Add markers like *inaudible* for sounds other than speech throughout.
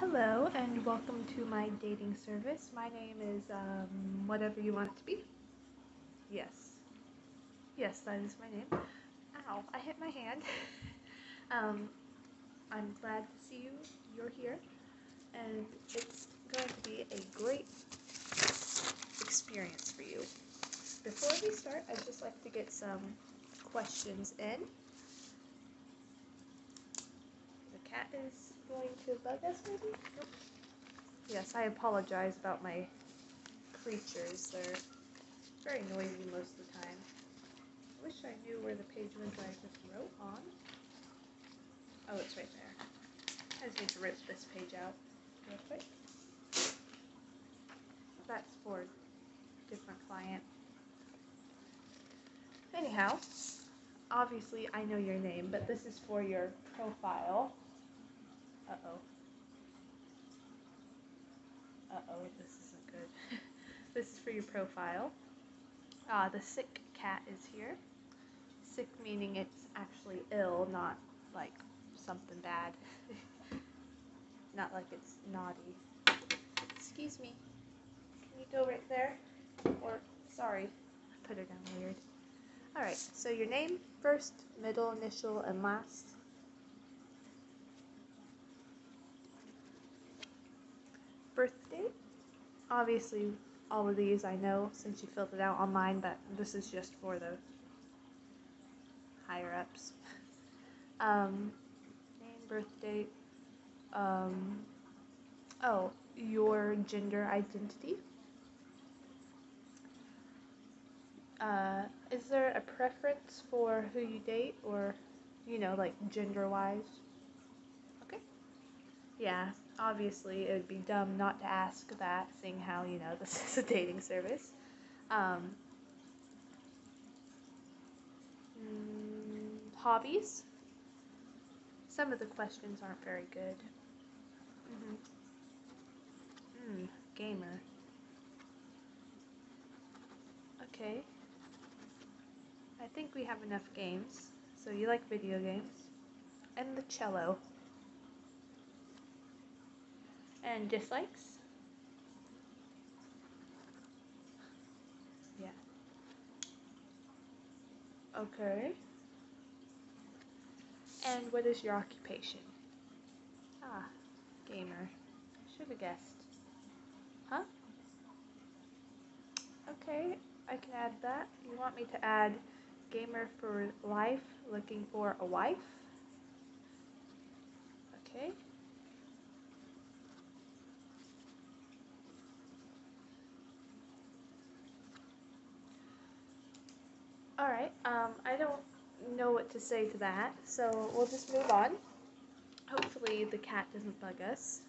Hello and welcome to my dating service. My name is um, whatever you want it to be. Yes. Yes, that is my name. Ow, I hit my hand. *laughs* um, I'm glad to see you. You're here. And it's going to be a great experience for you. Before we start, I'd just like to get some questions in. The cat is going to bug us, maybe? Nope. Yes, I apologize about my creatures. They're very noisy most of the time. I wish I knew where the page was I just wrote on. Oh, it's right there. I just need to rip this page out real quick. That's for different client. Anyhow, obviously I know your name, but this is for your profile. Uh-oh. Uh-oh, this isn't good. *laughs* this is for your profile. Uh, the sick cat is here. Sick meaning it's actually ill, not like something bad. *laughs* not like it's naughty. Excuse me. Can you go right there? Or, sorry, I put it down weird. Alright, so your name, first, middle, initial, and last. Obviously, all of these I know since you filled it out online, but this is just for the higher ups. *laughs* um, name, birth date. Um, oh, your gender identity. Uh, is there a preference for who you date or, you know, like gender wise? Okay. Yeah, obviously it would be dumb not to ask that, seeing how, you know, *laughs* this is a dating service. Um, mm, hobbies? Some of the questions aren't very good. Mm-hmm. Mm, gamer. Okay. I think we have enough games. So you like video games. And the cello and dislikes. Yeah. Okay. And what is your occupation? Ah, gamer. Should have guessed. Huh? Okay, I can add that. You want me to add gamer for life, looking for a wife? Okay. Alright, um, I don't know what to say to that, so we'll just move on. Hopefully the cat doesn't bug us.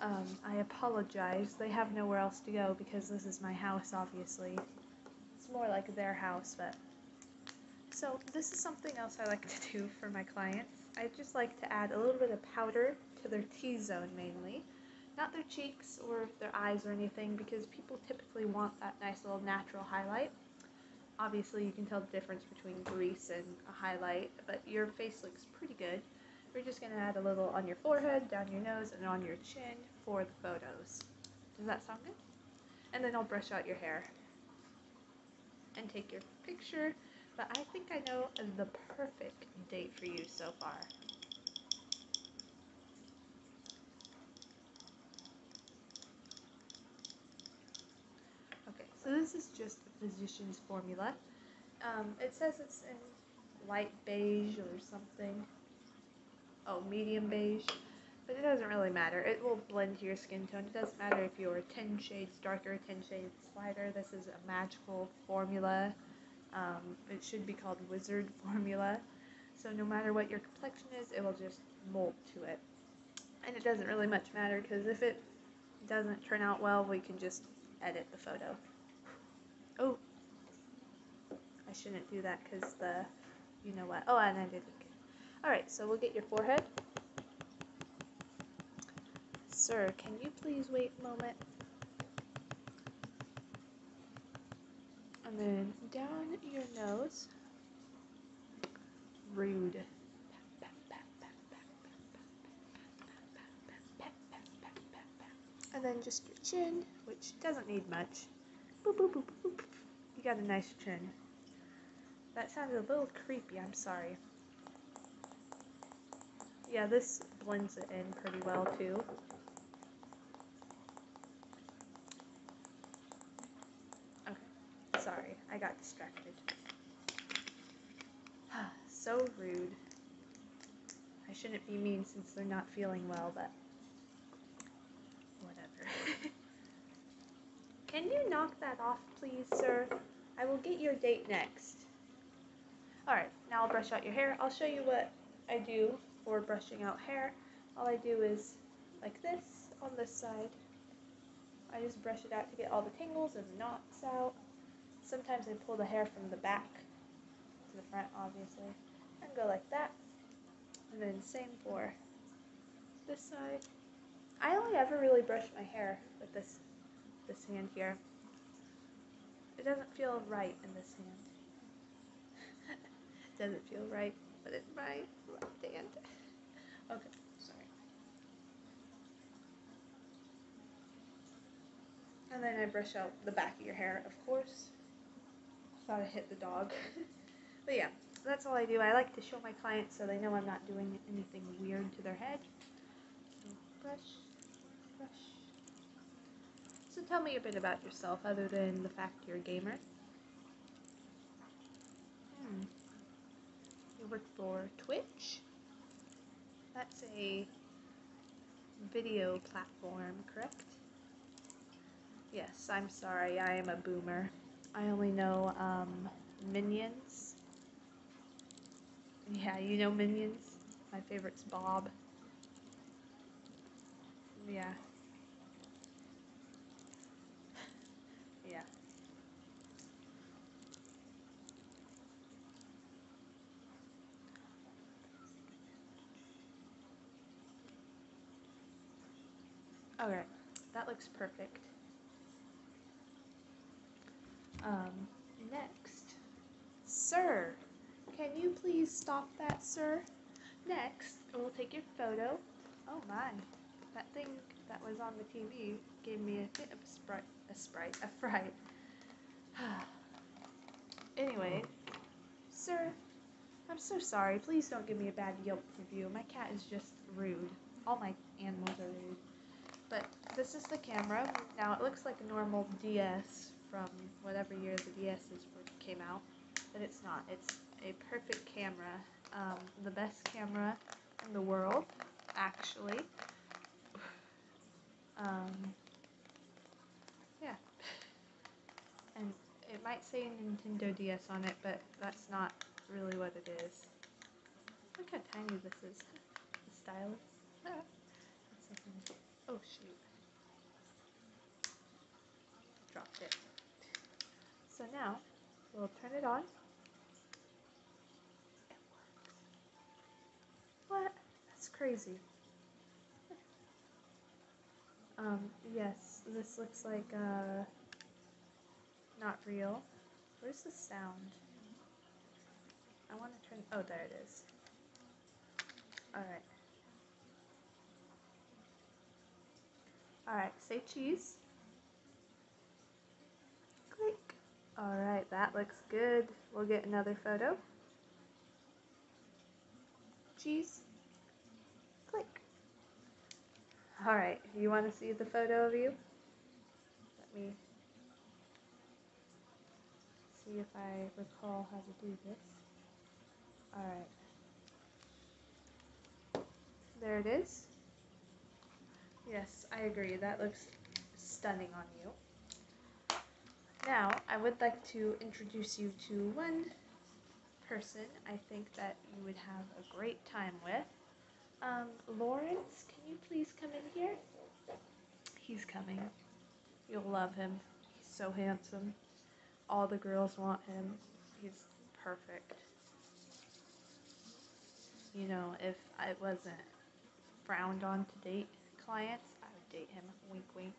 Um, I apologize. They have nowhere else to go because this is my house, obviously. It's more like their house, but... So, this is something else I like to do for my clients. I just like to add a little bit of powder to their T-zone, mainly. Not their cheeks or their eyes or anything, because people typically want that nice little natural highlight obviously you can tell the difference between grease and a highlight, but your face looks pretty good. We're just going to add a little on your forehead, down your nose, and on your chin for the photos. Does that sound good? And then I'll brush out your hair and take your picture, but I think I know the perfect date for you so far. Okay, so this is just physician's formula. Um, it says it's in light beige or something. Oh, medium beige. But it doesn't really matter. It will blend to your skin tone. It doesn't matter if you're 10 shades darker, 10 shades lighter. This is a magical formula. Um, it should be called wizard *laughs* formula. So no matter what your complexion is, it will just mold to it. And it doesn't really much matter because if it doesn't turn out well, we can just edit the photo. Oh, I shouldn't do that because the, you know what. Oh, and I did it. Alright, so we'll get your forehead. Sir, can you please wait a moment? And then down your nose. Rude. And then just your chin, which doesn't need much. Boop, boop, boop, got a nice chin. That sounded a little creepy, I'm sorry. Yeah, this blends it in pretty well too. Okay, sorry, I got distracted. *sighs* so rude. I shouldn't be mean since they're not feeling well, but whatever. *laughs* Can you knock that off, please, sir? I will get your date next. Alright, now I'll brush out your hair. I'll show you what I do for brushing out hair. All I do is like this on this side. I just brush it out to get all the tangles and the knots out. Sometimes I pull the hair from the back to the front, obviously, and go like that. And then same for this side. I only ever really brush my hair with this this hand here. It doesn't feel right in this hand. it *laughs* doesn't feel right, but it's my left hand. Okay, sorry. And then I brush out the back of your hair, of course. Thought I hit the dog. *laughs* but yeah, that's all I do. I like to show my clients so they know I'm not doing anything weird to their head. So brush, brush. So tell me a bit about yourself other than the fact you're a gamer. Hmm. You work for Twitch? That's a video platform, correct? Yes, I'm sorry, I am a boomer. I only know um, Minions. Yeah, you know Minions? My favorite's Bob. Yeah. yeah. Okay, that looks perfect. Um, next, sir, can you please stop that, sir? Next, we'll take your photo. Oh my, that thing that was on the TV gave me a bit of a sprite, a sprite, a fright. *sighs* anyway, sir, I'm so sorry. Please don't give me a bad Yelp review. My cat is just rude. All my animals this is the camera. Now it looks like a normal DS from whatever year the DS's came out, but it's not. It's a perfect camera. Um, the best camera in the world, actually. *sighs* Um, yeah. *laughs* And it might say Nintendo DS on it, but that's not really what it is. Look how tiny this is. The stylus. Oh shoot. Dropped it. So now we'll turn it on. It works. What? That's crazy. *laughs* Um, yes, this looks like, uh, not real. Where's the sound? I want to turn, oh, there it is. Alright. Alright, say cheese. Click. Alright, that looks good. We'll get another photo. Cheese. Click. Alright, you want to see the photo of you? Let me see if I recall how to do this. Alright. There it is. Yes, I agree. That looks stunning on you. Now, I would like to introduce you to one person I think that you would have a great time with. Um, Lawrence, can you please come in here? He's coming. You'll love him. He's so handsome. All the girls want him. He's perfect. You know, if I wasn't frowned on to date clients, I would date him. Wink, wink.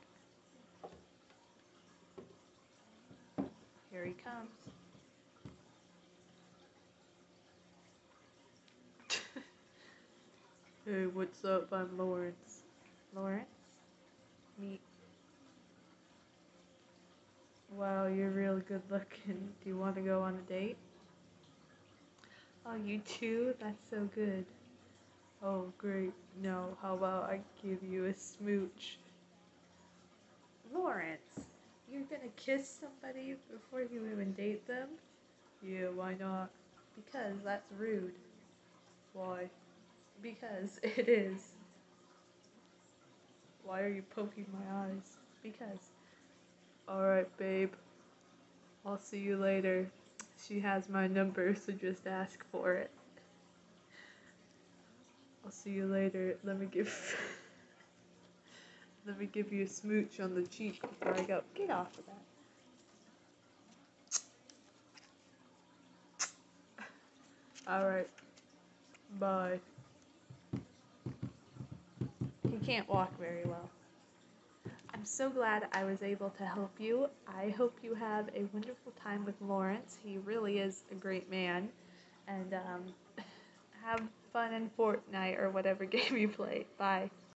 Here he comes. *laughs* hey, what's up? I'm Lawrence. Lawrence? Meet. Wow, you're real good looking. Do you want to go on a date? Oh, you too? That's so good. Oh, great. No, how about I give you a smooch? Lawrence you're gonna kiss somebody before you even date them? Yeah, why not? Because that's rude. Why? Because *laughs* it is. Why are you poking my eyes? Because. Alright, babe. I'll see you later. She has my number, so just ask for it. I'll see you later. Let me give. Let me give you a smooch on the cheek before I go. Get off of that. Alright. Bye. He can't walk very well. I'm so glad I was able to help you. I hope you have a wonderful time with Lawrence. He really is a great man. And um, *laughs* have fun in Fortnite or whatever *laughs* game you play. Bye.